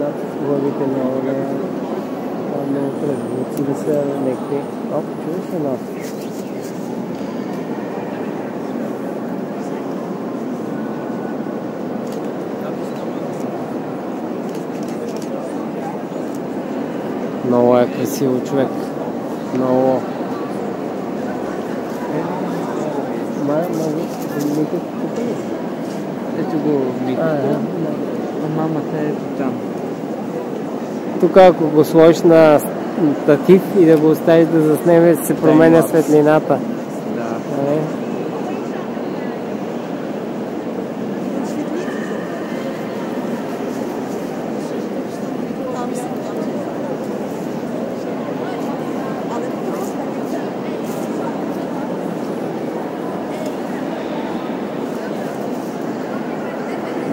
над главите на оня. Много кръгници да са леки. Оп, чуваш едно? Много е красиво човек. Много. Ма, много. Ли? Ето го а мамата е там. Тук ако го сложиш на татив и да го оставиш да заснеме, се променя светлината. Нали?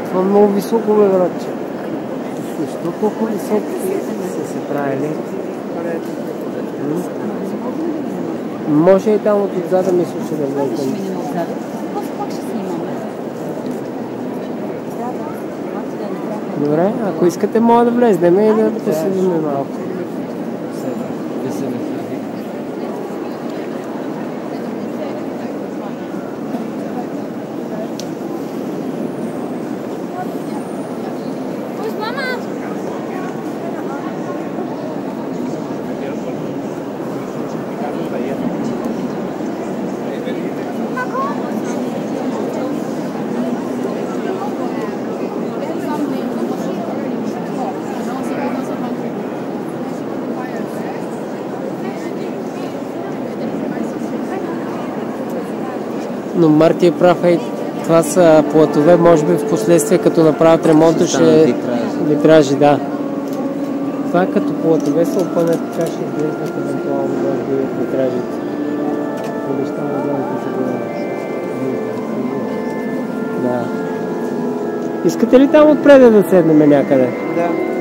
Това е много високо бе, братче. Защо толкова високо са се правили? Може и там от отзад да ми слуша да влезем. трябва. Добре, ако искате, мога да влезнем и да поседим малко. Да се Но Марти е прав, ей, това са платове, може би в последствие, като направят ремонта, Ще витражи. Да. Това е като платове се опънат, чак ще изглеждат евентуално, може би, витражите. Му да се. Да. Искате ли там отпред да седнем някъде? Да.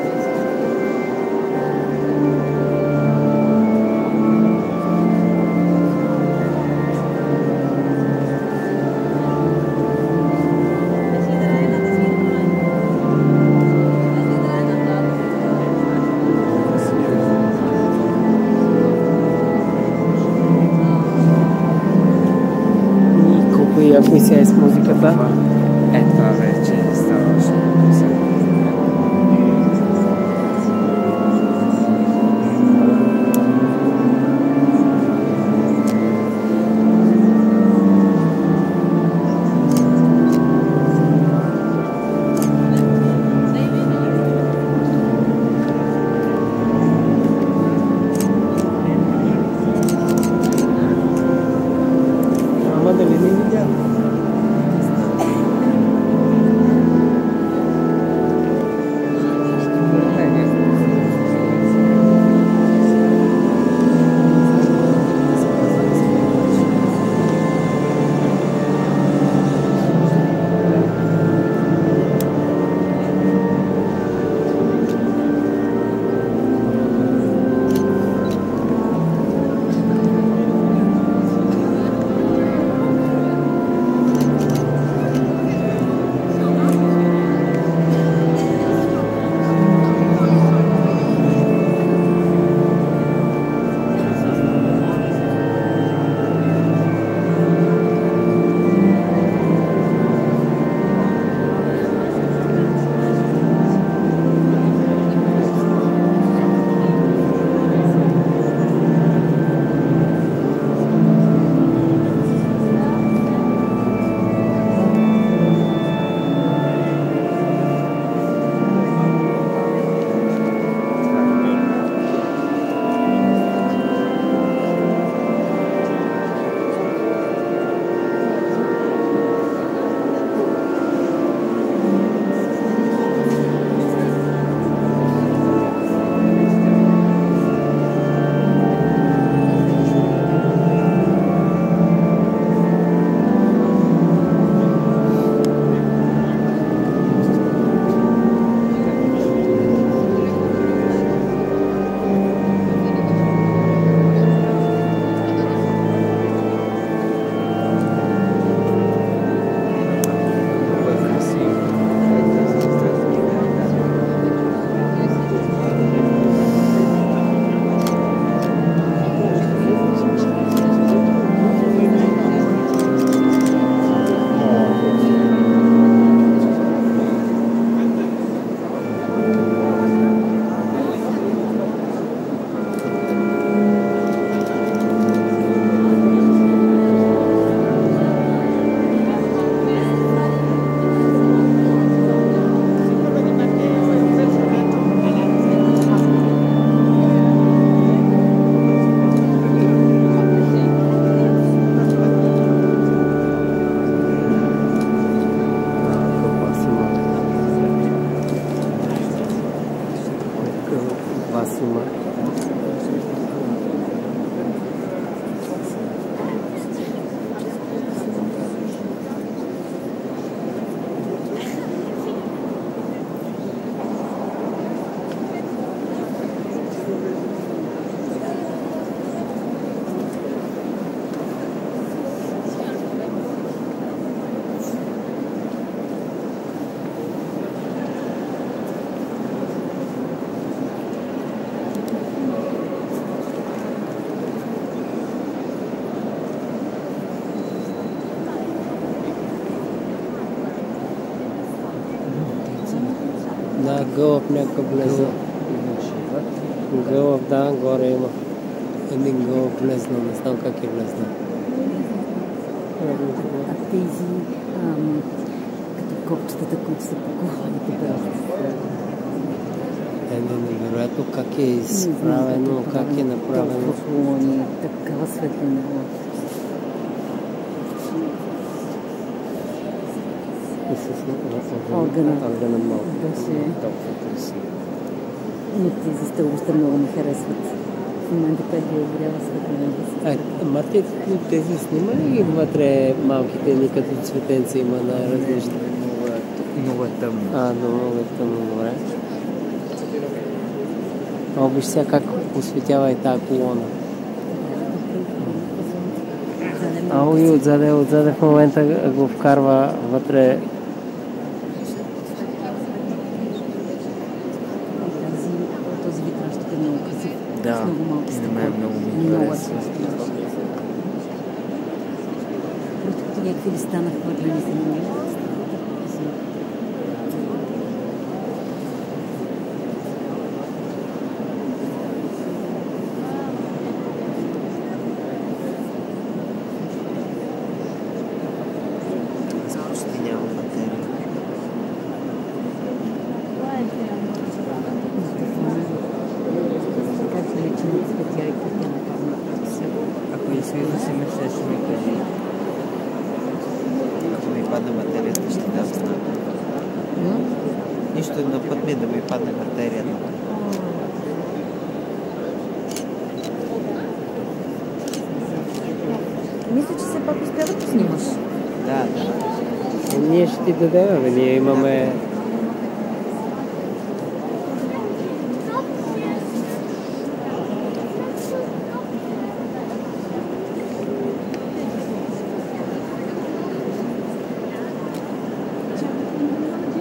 Нас има. Да, гълъб някакъв влезе. Гълъб, да, горе има. Един гълъб влезнал, не знам как е влезнал. А тези, ам, като копчетата, които са по колоните, Е, не, невероятно как е изправено, как е направено. Такава светлина. Огъна. огъна малко. Беше- красиво. Но тези стълбища много ми харесват. В момента как ги огрява светлината. А, Марти, тези снима ли вътре малките ни като цветенца има на различни? Много е, много е тъмно. А, много е тъмно, добре. О, виж сега как осветява и тази колона. А, и отзаде, отзаде в момента го вкарва вътре. Тази, този витраж тук е много красив. Да, С много малко и на мен стъкла. много ми е харесва. красив. Просто някакви нахвърлени са на него. Аз почти нямам материя. Как личен цветя и как е направена Ако искаш да си мислиш, ще ми кажи. Ако ми падне материята, ще дам знак. Нищо на път ми е да ми падне материята. Мисля, че все пак успя да снимаш. Да, да. Е, ние ще ти дадем, бе. Ние имаме